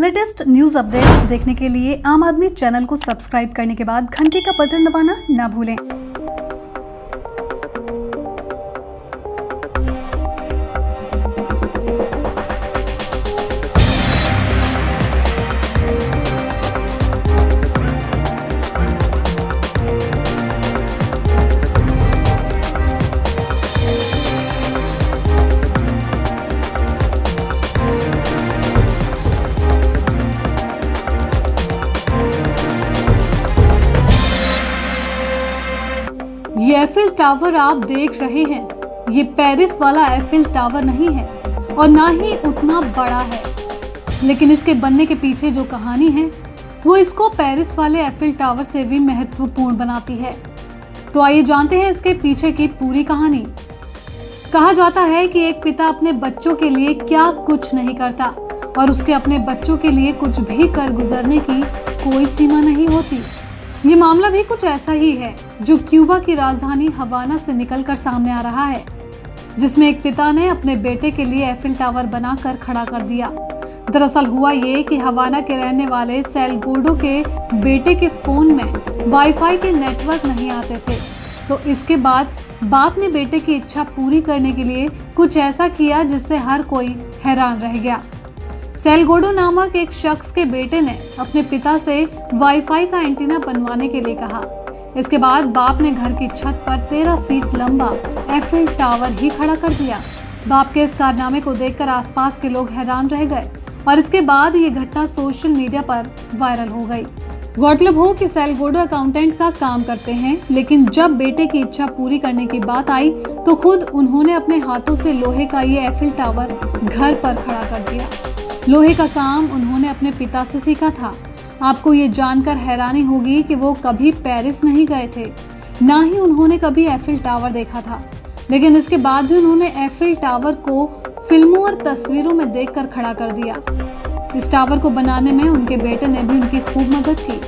Latest news updates देखने के लिए आम आदमी चैनल को सब्सक्राइब करने के बाद घंटे का बटन दबाना ना भूलें। ये एफिल टावर आप देख रहे हैं। ये पेरिस वाला एफिल टावर नहीं है और ना ही उतना बड़ा है। लेकिन इसके बनने के पीछे जो कहानी है, वो इसको पेरिस वाले एफिल टावर से भी महत्वपूर्ण बनाती है। तो आइए जानते हैं इसके पीछे की पूरी कहानी। कहा जाता है कि एक पिता अपने बच्चों के लिए क्या कुछ नहीं करता और उसके अपने बच्चों के लिए कुछ भी कर गुजरने की कोई सीमा नहीं होती। ये मामला भी कुछ ऐसा ही है जो क्यूबा की राजधानी हवाना से निकलकर सामने आ रहा है, जिसमें एक पिता ने अपने बेटे के लिए एफिल टावर बनाकर खड़ा कर दिया। दरअसल हुआ ये कि हवाना के रहने वाले सेलगोडो के बेटे के फ़ोन में वाईफाई के नेटवर्क नहीं आते थे। तो इसके बाद बाप ने बेटे की इच्छा पूरी करने के लिए कुछ ऐसा किया जिससे हर कोई हैरान रह गया। सेलगोडो नामक एक शख्स के बेटे ने अपने पिता से वाईफाई का एंटीना बनवाने के लिए कहा। इसके बाद बाप ने घर की छत पर तेरह फीट लंबा एफिल टावर ही खड़ा कर दिया। बाप के इस कारनामे को देखकर आसपास के लोग हैरान रह गए और इसके बाद ये घटना सोशल मीडिया पर वायरल हो गई। गौरतलब हो कि सेलगोडो अकाउंटेंट का काम करते हैं, लेकिन जब बेटे की इच्छा पूरी करने की बात आई तो खुद उन्होंने अपने हाथों से लोहे का ये एफिल टावर घर पर खड़ा कर दिया। लोहे का काम उन्होंने अपने पिता से सीखा था। आपको ये जानकर हैरानी होगी कि वो कभी पेरिस नहीं गए थे। ना ही उन्होंने कभी एफिल टावर देखा था। लेकिन इसके बाद भी उन्होंने एफिल टावर को फ़िल्मों और तस्वीरों में देखकर खड़ा कर दिया। इस टावर को बनाने में उनके बेटे ने भी उनकी खूब मदद की।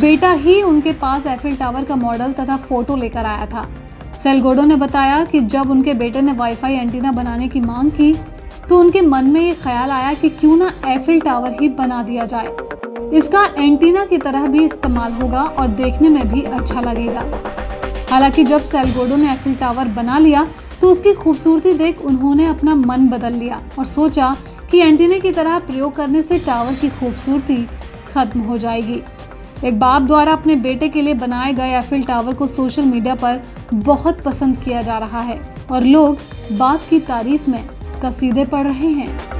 बेटा ही उनके पास एफिल टावर का मॉडल तथा फ़ोटो लेकर आया था। सेलगोडो ने बताया कि जब उनके बेटे ने वाईफाई एंटीना बनाने की मांग की तो उनके मन में ये ख्याल आया कि क्यों ना एफिल टावर ही बना दिया जाए। इसका एंटीना की तरह भी इस्तेमाल होगा और देखने में भी अच्छा लगेगा। हालाँकि जब सेलगोडो ने एफिल टावर बना लिया तो उसकी खूबसूरती देख उन्होंने अपना मन बदल लिया और सोचा कि एंटीने की तरह प्रयोग करने से टावर की खूबसूरती खत्म हो जाएगी। एक बाप द्वारा अपने बेटे के लिए बनाए गए एफिल टावर को सोशल मीडिया पर बहुत पसंद किया जा रहा है और लोग बाप की तारीफ़ में कसीदे पढ़ रहे हैं।